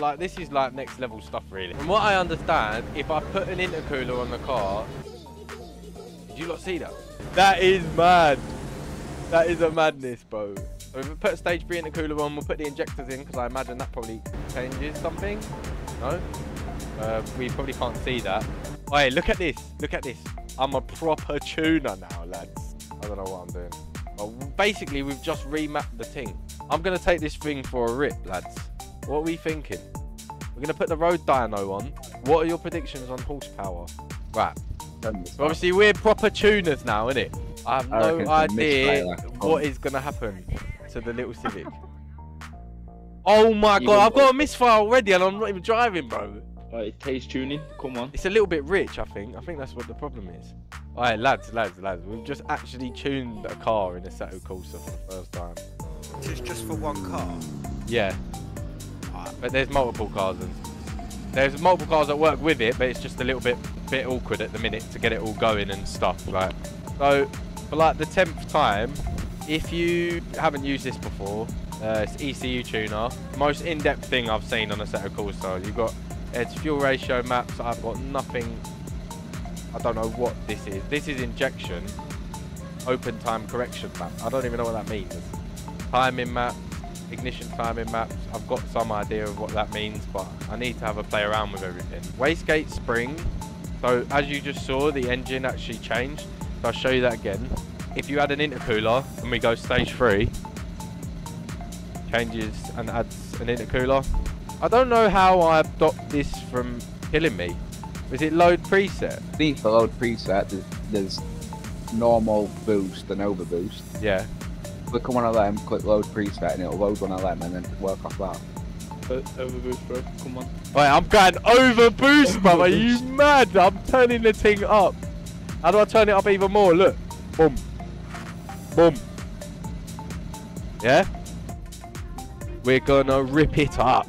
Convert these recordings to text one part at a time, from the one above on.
like this is like next level stuff really. From what I understand, if I put an intercooler on the car, did you not see that? That is mad. That is a madness, bro. So if we put stage three intercooler on, we'll put the injectors in because I imagine that probably changes something. No, uh, we probably can't see that. Oh, hey, look at this. Look at this. I'm a proper tuner now, lads. I don't know what I'm doing. Well, basically, we've just remapped the thing. I'm going to take this thing for a rip, lads. What are we thinking? We're going to put the road dyno on. What are your predictions on horsepower? Right. Obviously, we're proper tuners now, innit? I have I no reckon idea what is going to happen to the little Civic. Oh my You god, will- I've got a misfire already and I'm not even driving, bro. Right, taste tuning. Come on. It's a little bit rich, I think. I think that's what the problem is. Alright, lads, lads, lads. We've just actually tuned a car in Assetto Corsa for the first time. Just just for one car. Yeah. But there's multiple cars and there's multiple cars that work with it, but it's just a little bit bit awkward at the minute to get it all going and stuff. Like so for like the tenth time, if you haven't used this before, uh, it's ECU tuner. Most in-depth thing I've seen on Assetto Corsa. You've got it's fuel ratio maps. I've got nothing. I don't know what this is. This is injection. Open time correction map. I don't even know what that means. Timing map, ignition timing maps. I've got some idea of what that means, but I need to have a play around with everything. Wastegate spring. So as you just saw, the engine actually changed. So I'll show you that again. If you add an intercooler and we go stage three, changes and adds an intercooler. I don't know how I stopped this from killing me. Was it load preset? Beneath the load preset, there's normal boost and overboost. Yeah. Click on one of them, click load preset, and it'll load one of them, and then work off that. Overboost, bro. Come on. Wait, I'm going overboost, bro. Are you mad? I'm turning the thing up. How do I turn it up even more? Look. Boom. Boom. Yeah? We're gonna rip it up.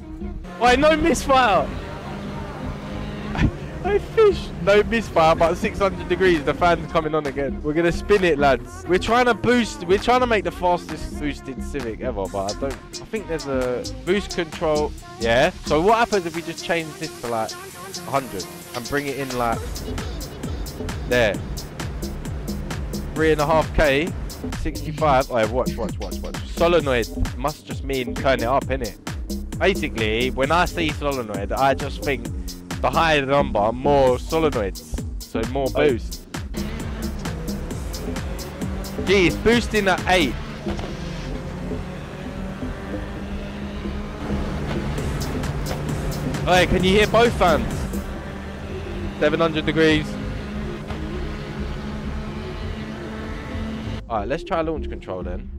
Wait, no misfire. I fish. No misfire, but 600 degrees. The fan's coming on again. We're gonna spin it, lads. We're trying to boost. We're trying to make the fastest boosted Civic ever, but I don't. I think there's a boost control. Yeah. So what happens if we just change this to like 100 and bring it in like there? Three and a half k. 65. Oh, watch, watch, watch, watch. Solenoid must just mean turn it up, innit? Basically, when I see solenoid, I just think the higher the number, more solenoids, so more oh. boost. Geez, boosting at 8. Hey, can you hear both fans? 700 degrees. Alright, let's try launch control then.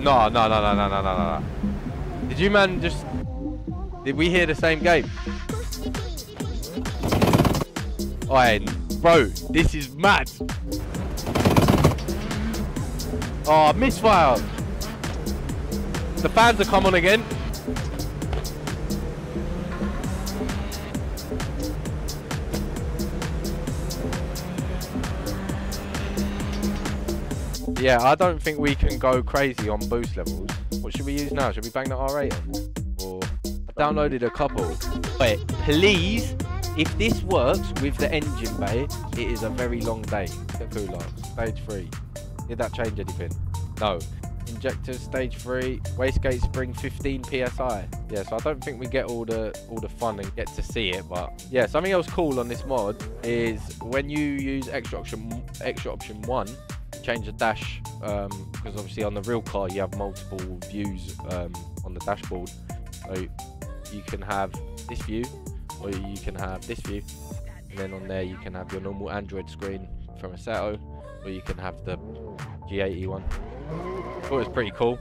No, no, no, no, no, no, no, no. Did you man just did we hear the same game? Alright, bro, this is mad. Oh, misfire. The fans are coming again. Yeah, I don't think we can go crazy on boost levels. What should we use now? Should we bang the R8 on? Or downloaded a couple. Wait, please, if this works with the engine bay, it is a very long day. Cooler, stage three. Did that change anything? No. Injectors, stage three. Wastegate spring, 15 psi. Yeah, so I don't think we get all the all the fun and get to see it, but yeah, something else cool on this mod is when you use extra option extra option one, change the dash because obviously on the real car you have multiple views um, on the dashboard so you can have this view or you can have this view and then on there you can have your normal android screen from a Seto or you can have the G80 one oh, thought it was pretty cool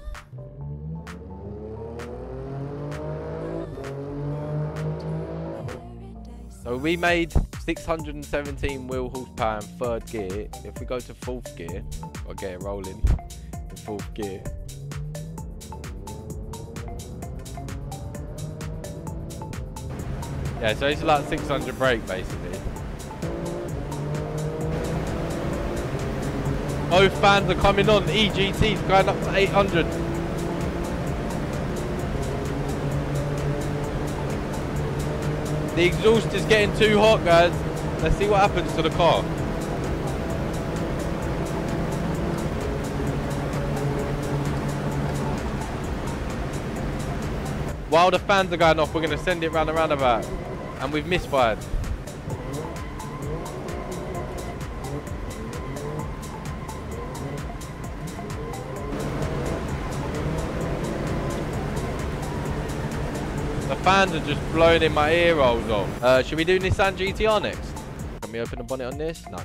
so we made 617 wheel horsepower in third gear. If we go to fourth gear, I'll get it rolling in fourth gear. Yeah, so it's like 600 brake basically. Both fans are coming on. EGT's going up to 800. The exhaust is getting too hot, guys. Let's see what happens to the car. While the fans are going off, we're going to send it round the roundabout. And we've misfired. The fans are just blowing in my ear rolls off. Uh, should we do Nissan GTR next? Can we open the bonnet on this? No.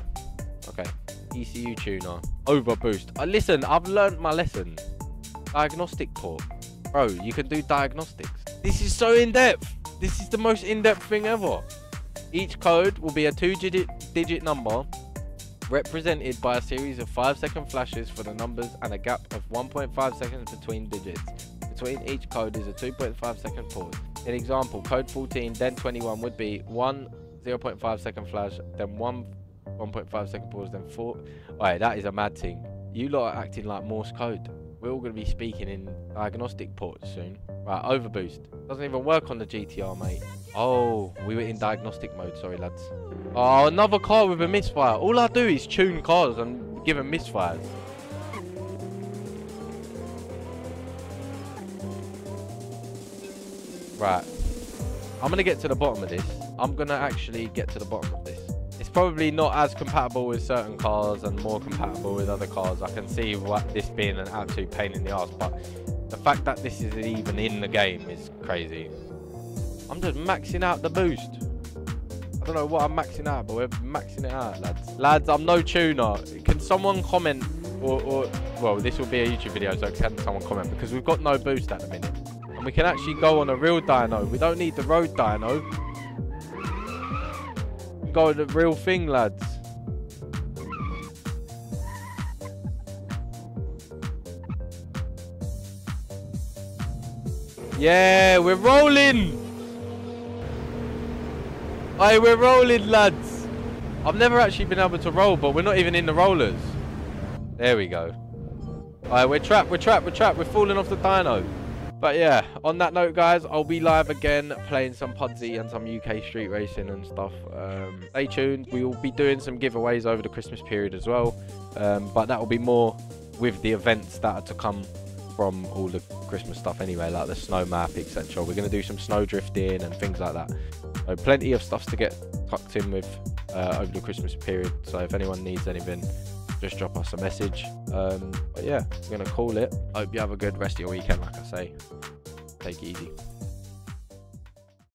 Okay. ECU tuner. Overboost. Uh, listen, I've learnt my lesson. Diagnostic port. Bro, you can do diagnostics. This is so in-depth. This is the most in-depth thing ever. Each code will be a two-digit digit number represented by a series of 5-second flashes for the numbers and a gap of 1.5 seconds between digits. Between each code is a 2.5 second pause. In example, code 14, then 21 would be 1 0.5 second flash, then 1 1.5 second pause, then 4. Alright, that is a mad thing. You lot are acting like Morse code. We're all going to be speaking in diagnostic ports soon. Right, overboost. Doesn't even work on the GTR, mate. Oh, we were in diagnostic mode. Sorry, lads. Oh, another car with a misfire. All I do is tune cars and give them misfires. Right. I'm going to get to the bottom of this. I'm going to actually get to the bottom of this. It's probably not as compatible with certain cars and more compatible with other cars. I can see what this being an absolute pain in the ass, but the fact that this is even in the game is crazy. I'm just maxing out the boost. I don't know what I'm maxing out, but we're maxing it out, lads. Lads, I'm no tuner. Can someone comment, or, or well, this will be a YouTube video, so can someone comment? Because we've got no boost at the minute. And we can actually go on a real dyno. We don't need the road dyno. Go the real thing, lads. Yeah, we're rolling. Hey, we're rolling, lads. I've never actually been able to roll, but we're not even in the rollers. There we go. Alright, we're trapped, we're trapped, we're trapped. We're falling off the dyno. But yeah, on that note, guys, I'll be live again playing some Pudsey and some UK street racing and stuff. Um, stay tuned. We will be doing some giveaways over the Christmas period as well. Um, but that will be more with the events that are to come from all the Christmas stuff anyway, like the snow map, etc. We're going to do some snow drifting and things like that. So plenty of stuff to get tucked in with uh, over the Christmas period. So if anyone needs anything, just drop us a message. Um, but yeah, we're going to call it. Hope you have a good rest of your weekend, like I say. Take it easy.